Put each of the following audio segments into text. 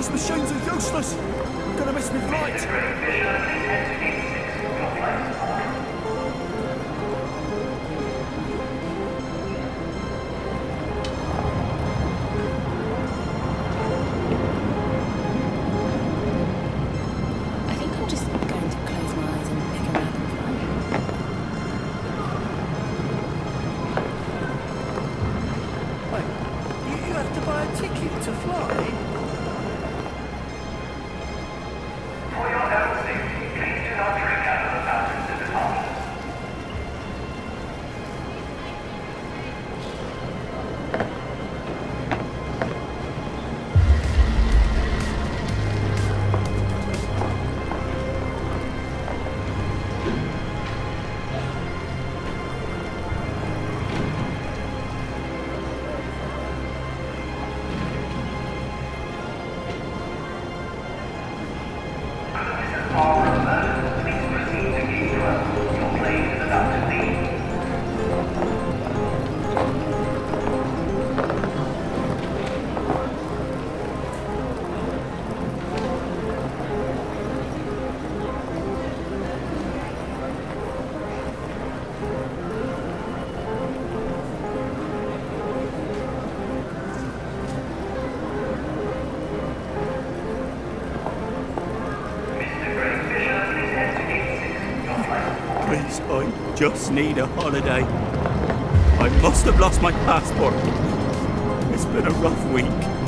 These machines are useless. I'm gonna miss my flight. Just need a holiday. I must have lost my passport. It's been a rough week.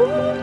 Oh,